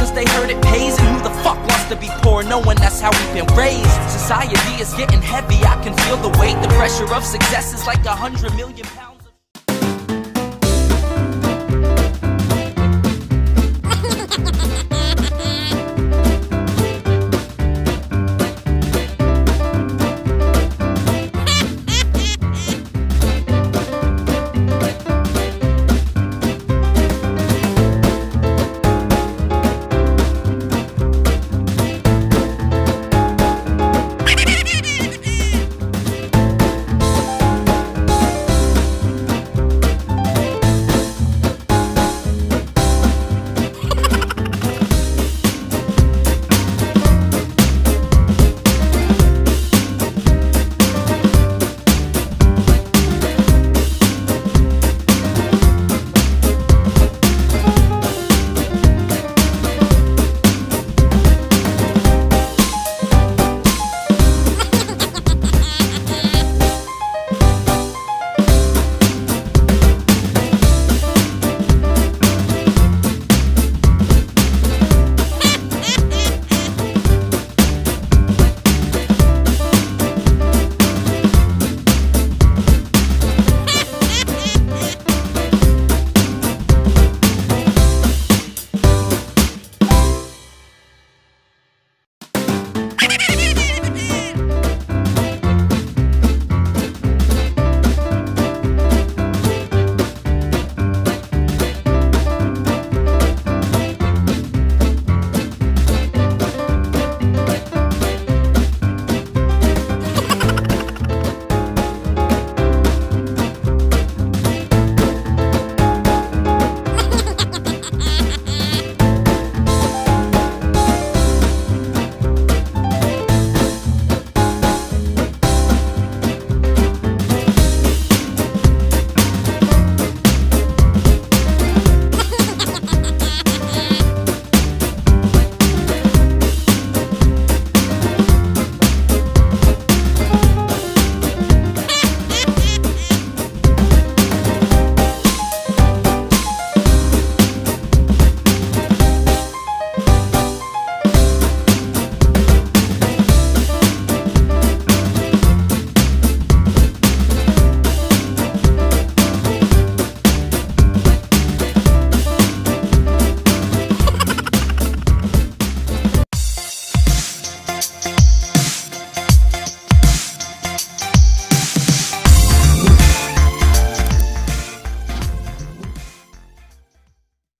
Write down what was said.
cause they heard it pays. And who the fuck wants to be poor, knowing that's how we've been raised? Society is getting heavy, I can feel the weight. The pressure of success is like a hundred million pounds.